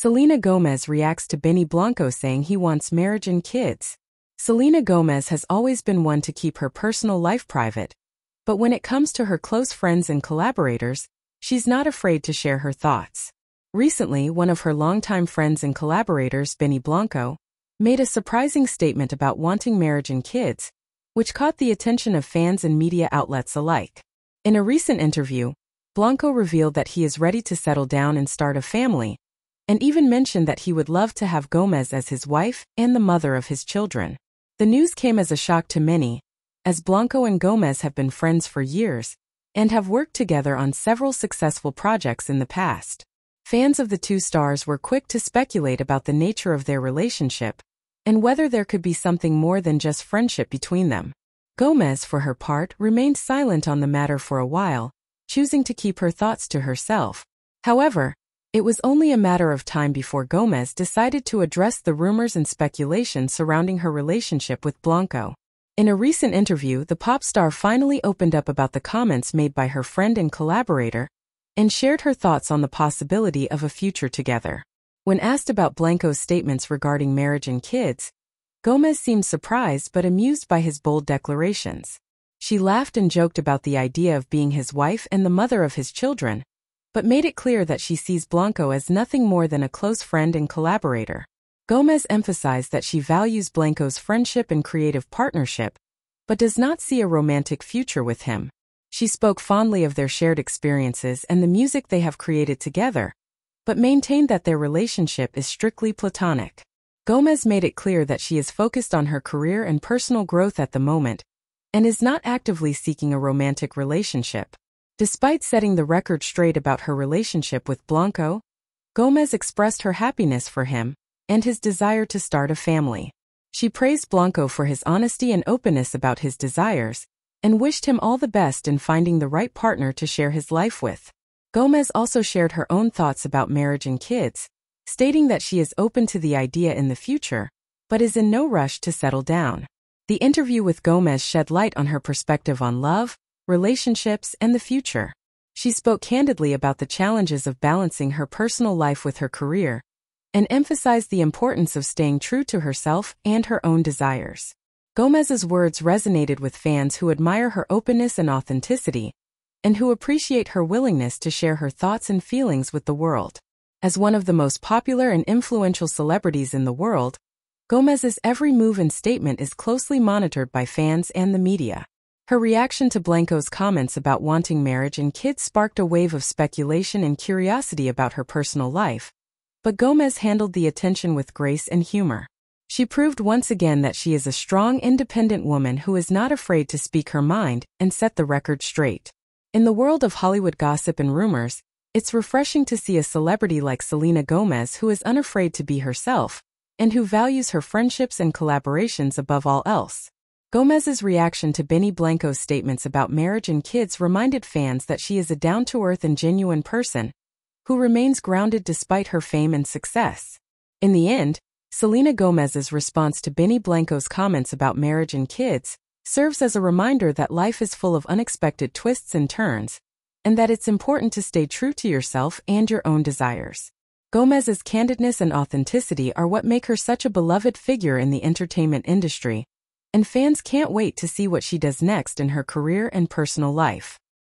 Selena Gomez reacts to Benny Blanco saying he wants marriage and kids. Selena Gomez has always been one to keep her personal life private, but when it comes to her close friends and collaborators, she's not afraid to share her thoughts. Recently, one of her longtime friends and collaborators, Benny Blanco, made a surprising statement about wanting marriage and kids, which caught the attention of fans and media outlets alike. In a recent interview, Blanco revealed that he is ready to settle down and start a family, and even mentioned that he would love to have Gomez as his wife and the mother of his children. The news came as a shock to many, as Blanco and Gomez have been friends for years and have worked together on several successful projects in the past. Fans of the two stars were quick to speculate about the nature of their relationship and whether there could be something more than just friendship between them. Gomez, for her part, remained silent on the matter for a while, choosing to keep her thoughts to herself. However, it was only a matter of time before Gomez decided to address the rumors and speculation surrounding her relationship with Blanco. In a recent interview, the pop star finally opened up about the comments made by her friend and collaborator and shared her thoughts on the possibility of a future together. When asked about Blanco's statements regarding marriage and kids, Gomez seemed surprised but amused by his bold declarations. She laughed and joked about the idea of being his wife and the mother of his children, but made it clear that she sees Blanco as nothing more than a close friend and collaborator. Gomez emphasized that she values Blanco's friendship and creative partnership, but does not see a romantic future with him. She spoke fondly of their shared experiences and the music they have created together, but maintained that their relationship is strictly platonic. Gomez made it clear that she is focused on her career and personal growth at the moment, and is not actively seeking a romantic relationship. Despite setting the record straight about her relationship with Blanco, Gomez expressed her happiness for him and his desire to start a family. She praised Blanco for his honesty and openness about his desires and wished him all the best in finding the right partner to share his life with. Gomez also shared her own thoughts about marriage and kids, stating that she is open to the idea in the future, but is in no rush to settle down. The interview with Gomez shed light on her perspective on love, relationships, and the future. She spoke candidly about the challenges of balancing her personal life with her career and emphasized the importance of staying true to herself and her own desires. Gomez's words resonated with fans who admire her openness and authenticity and who appreciate her willingness to share her thoughts and feelings with the world. As one of the most popular and influential celebrities in the world, Gomez's every move and statement is closely monitored by fans and the media. Her reaction to Blanco's comments about wanting marriage and kids sparked a wave of speculation and curiosity about her personal life, but Gomez handled the attention with grace and humor. She proved once again that she is a strong, independent woman who is not afraid to speak her mind and set the record straight. In the world of Hollywood gossip and rumors, it's refreshing to see a celebrity like Selena Gomez who is unafraid to be herself and who values her friendships and collaborations above all else. Gomez's reaction to Benny Blanco's statements about marriage and kids reminded fans that she is a down-to-earth and genuine person who remains grounded despite her fame and success. In the end, Selena Gomez's response to Benny Blanco's comments about marriage and kids serves as a reminder that life is full of unexpected twists and turns, and that it's important to stay true to yourself and your own desires. Gomez's candidness and authenticity are what make her such a beloved figure in the entertainment industry, and fans can't wait to see what she does next in her career and personal life.